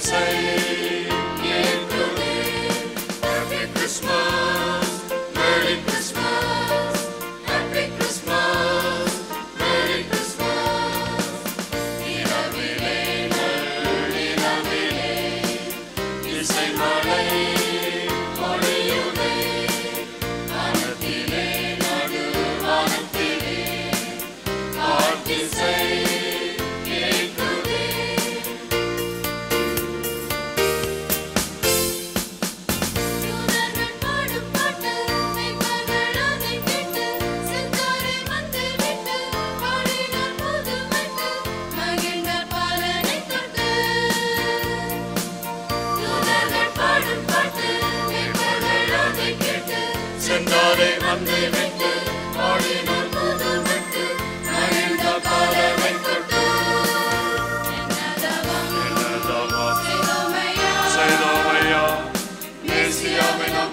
sing in Korea. Happy Christmas, Merry Christmas, Happy Christmas, Merry Christmas. You say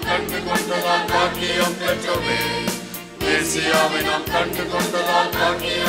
கண்டு கொண்டதால் பாக்கியம் பெற்றோமே. தேசியாவை நாம் கண்டு கொண்டதால் பாக்கியம்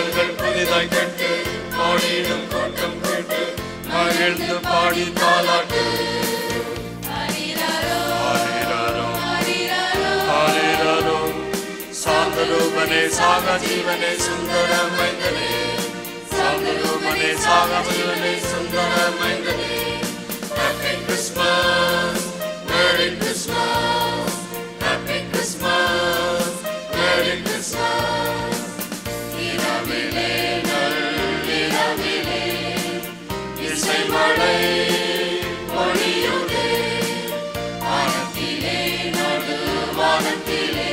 பாடல்கள் புதிதாய் கேட்டு பாடிடும் கூட்டம் கேட்டு மகிழ்ந்து பாடி தாளாட்டு. சாந்தரூபனே சாக ஜீவனே சுந்தர மைந்தனே. சாந்தரூபனே சாக ஜீவனே சுந்தர மைந்தனே. இசை மழை பொழியுதே வானத்திலே நடு வானத்திலே